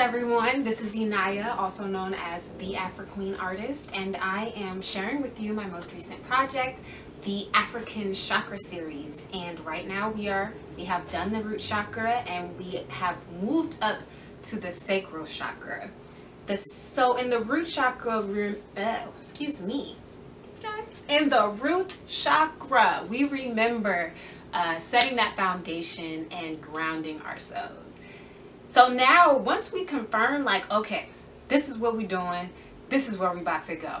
everyone, this is Inaya, also known as the Afriqueen Artist, and I am sharing with you my most recent project, the Afrikan Chakra Series. And right now we are, we have done the root chakra and we have moved up to the sacral chakra. The, so in the root chakra, oh, excuse me, in the root chakra, we remember uh, setting that foundation and grounding ourselves. So now once we confirm like, okay, this is what we're doing, this is where we're about to go.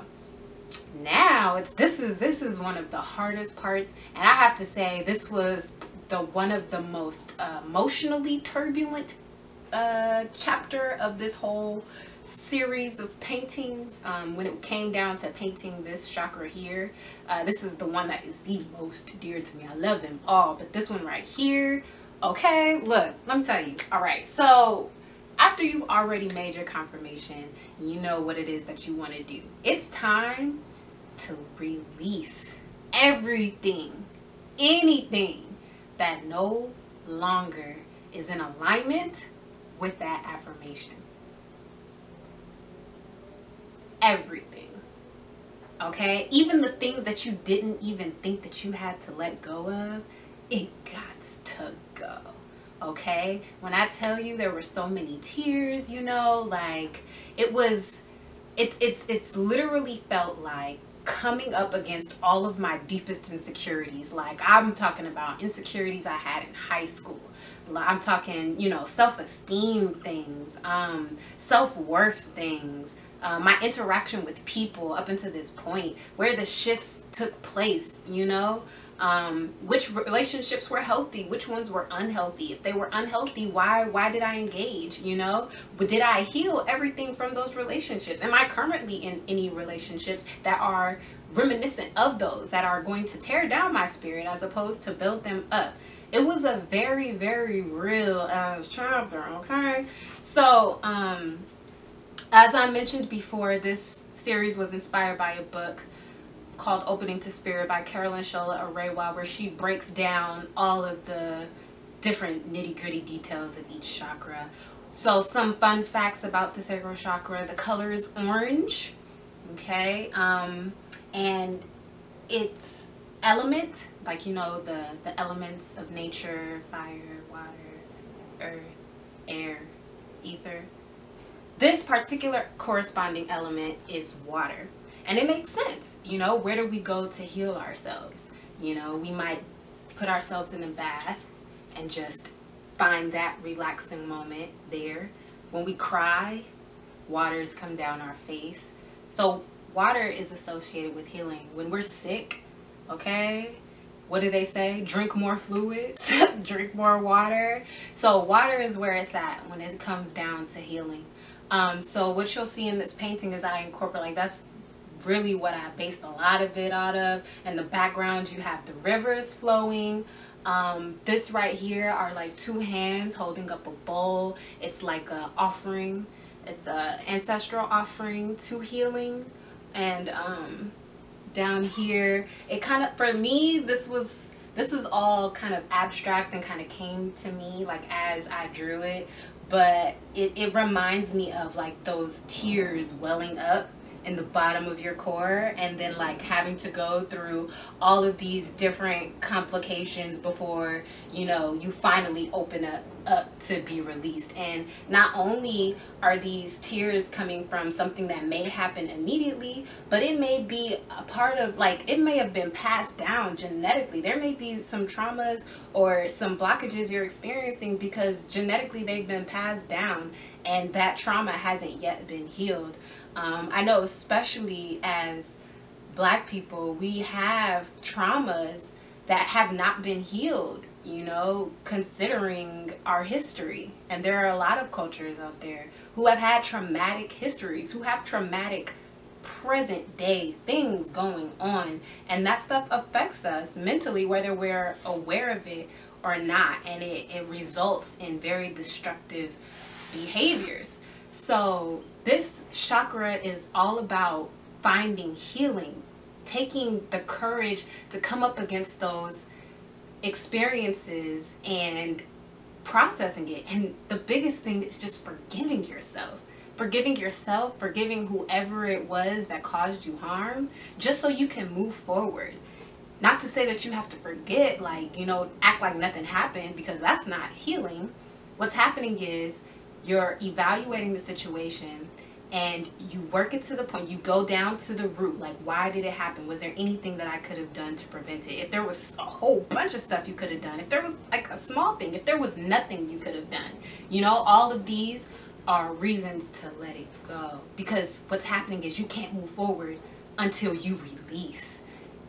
Now it's this is this is one of the hardest parts and I have to say this was the one of the most uh, emotionally turbulent uh, chapter of this whole series of paintings um, when it came down to painting this chakra here uh, this is the one that is the most dear to me I love them all but this one right here Okay, look, let me tell you. All right, so after you've already made your confirmation, you know what it is that you want to do. It's time to release everything, anything that no longer is in alignment with that affirmation. Everything. Okay? Even the things that you didn't even think that you had to let go of, it got to go okay? When i tell you there were so many tears you know like it was it's it's it's literally felt like coming up against all of my deepest insecurities. Like i'm talking about insecurities i had in high school. I'm talking you know self-esteem things um self-worth things uh, my interaction with people up until this point where the shifts took place you know um, which relationships were healthy, which ones were unhealthy. If they were unhealthy, why why did I engage? You know, did I heal everything from those relationships? Am I currently in any relationships that are reminiscent of those that are going to tear down my spirit as opposed to build them up? It was a very very real ass chapter. Okay, so um, as I mentioned before, this series was inspired by a book called Opening to Spirit by Caroline Shola Arewa where she breaks down all of the different nitty gritty details of each chakra. So some fun facts about the sacral chakra. The color is orange, okay? Um, and its element, like you know, the, the elements of nature, fire, water, earth, air, ether. This particular corresponding element is water. And it makes sense. You know, where do we go to heal ourselves? You know, we might put ourselves in a bath and just find that relaxing moment there. When we cry, waters come down our face. So water is associated with healing. When we're sick, okay, what do they say? Drink more fluids, drink more water. So water is where it's at when it comes down to healing. Um, so what you'll see in this painting is I incorporate, like that's really what I based a lot of it out of. In the background, you have the rivers flowing. Um, this right here are like two hands holding up a bowl. It's like a offering. It's a ancestral offering to healing. And um, down here, it kind of, for me, this was, this is all kind of abstract and kind of came to me like as I drew it. But it, it reminds me of like those tears welling up in the bottom of your core and then like having to go through all of these different complications before you know you finally open up up to be released. And not only are these tears coming from something that may happen immediately but it may be a part of like it may have been passed down genetically. There may be some traumas or some blockages you're experiencing because genetically they've been passed down and that trauma hasn't yet been healed. Um, I know especially as black people, we have traumas that have not been healed, you know, considering our history. And there are a lot of cultures out there who have had traumatic histories, who have traumatic present day things going on. And that stuff affects us mentally, whether we're aware of it or not. And it, it results in very destructive behaviors. So this chakra is all about finding healing, taking the courage to come up against those experiences and processing it. And the biggest thing is just forgiving yourself. Forgiving yourself, forgiving whoever it was that caused you harm, just so you can move forward. Not to say that you have to forget, like, you know, act like nothing happened because that's not healing. What's happening is you're evaluating the situation and you work it to the point you go down to the root like why did it happen? Was there anything that i could have done to prevent it? If there was a whole bunch of stuff you could have done if there was like a small thing if there was nothing you could have done you know all of these are reasons to let it go. Because what's happening is you can't move forward until you release.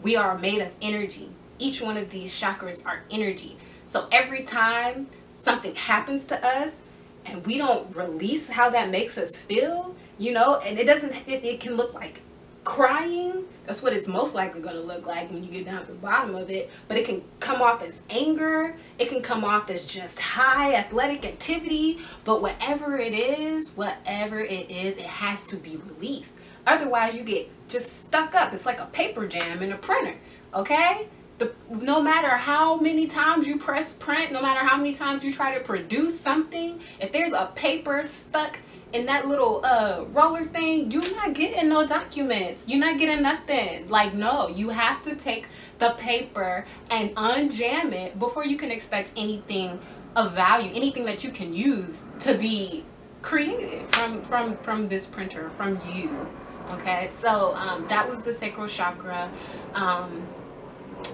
We are made of energy. Each one of these chakras are energy. So every time something happens to us and we don't release how that makes us feel you know and it doesn't it, it can look like crying. That's what it's most likely going to look like when you get down to the bottom of it. But it can come off as anger. It can come off as just high athletic activity. But whatever it is whatever it is it has to be released. Otherwise you get just stuck up. It's like a paper jam in a printer okay? The, no matter how many times you press print no matter how many times you try to produce something if there's a paper stuck in that little uh roller thing you're not getting no documents. You're not getting nothing. Like no you have to take the paper and unjam it before you can expect anything of value anything that you can use to be created from from from this printer from you okay? So um that was the sacral chakra um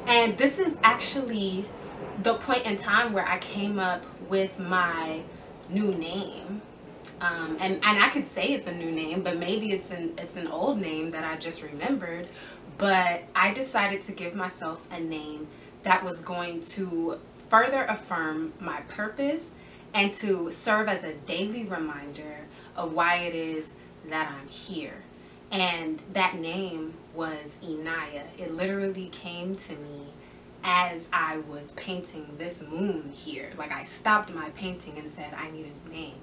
and this is actually the point in time where i came up with my new name um, and and I could say it's a new name, but maybe it's an it's an old name that I just remembered. But I decided to give myself a name that was going to further affirm my purpose and to serve as a daily reminder of why it is that I'm here. And that name was Inaya. It literally came to me as I was painting this moon here. Like I stopped my painting and said, I need a name.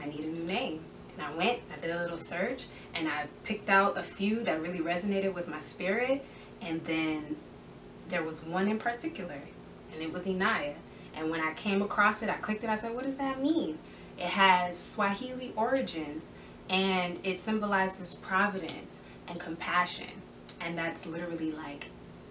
I need a new name. And I went, I did a little search, and I picked out a few that really resonated with my spirit. And then there was one in particular, and it was Inaya. And when I came across it, I clicked it, I said, what does that mean? It has Swahili origins, and it symbolizes providence and compassion. And that's literally like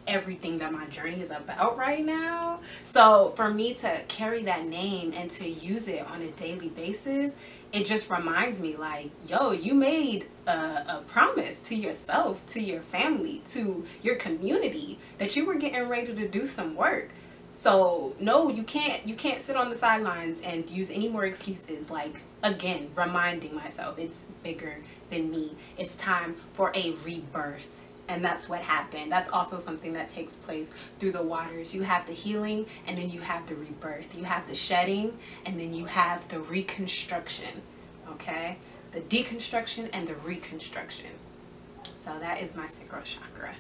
everything that my journey is about right now. So for me to carry that name and to use it on a daily basis, it just reminds me like, yo, you made a, a promise to yourself, to your family, to your community that you were getting ready to do some work. So no, you can't you can't sit on the sidelines and use any more excuses like again reminding myself it's bigger than me. It's time for a rebirth and that's what happened. That's also something that takes place through the waters. You have the healing and then you have the rebirth. You have the shedding and then you have the reconstruction okay? The deconstruction and the reconstruction. So that is my sacral chakra.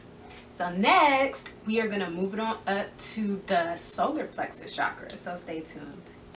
So next we are going to move it on up to the solar plexus chakra. So stay tuned